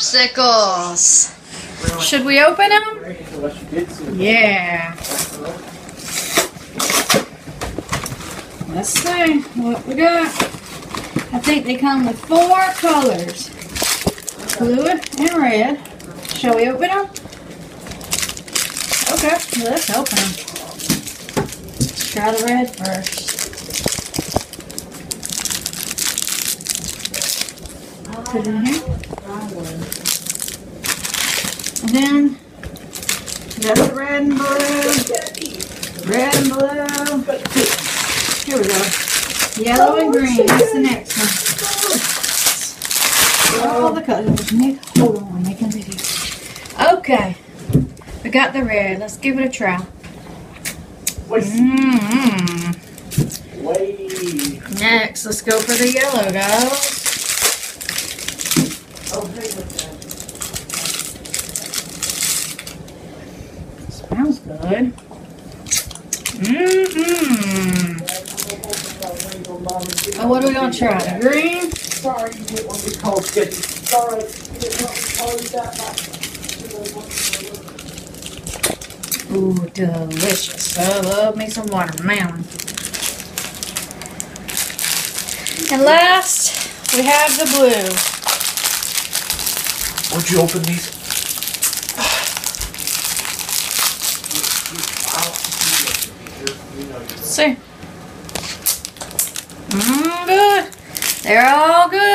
popsicles. Should we open them? Yeah. Let's see what we got. I think they come with four colors. Blue and red. Shall we open them? Okay, let's open them. Let's try the red first. Put in here. And then got the red and blue. Red and blue. Here we go. Yellow and green. That's the next one. All the colors. Nick, hold on. We're making video. Okay. We got the red. Let's give it a try. Mmm. Wait. Next, let's go for the yellow, guys. Oh, hey, what's that? Smells good. Mmm. Oh, what are we gonna try? Green? Sorry, you call it. Sorry, you to call that. Ooh, delicious. I love me some watermelon. And last, we have the blue. Where'd you open these? See? Mmm, good. They're all good.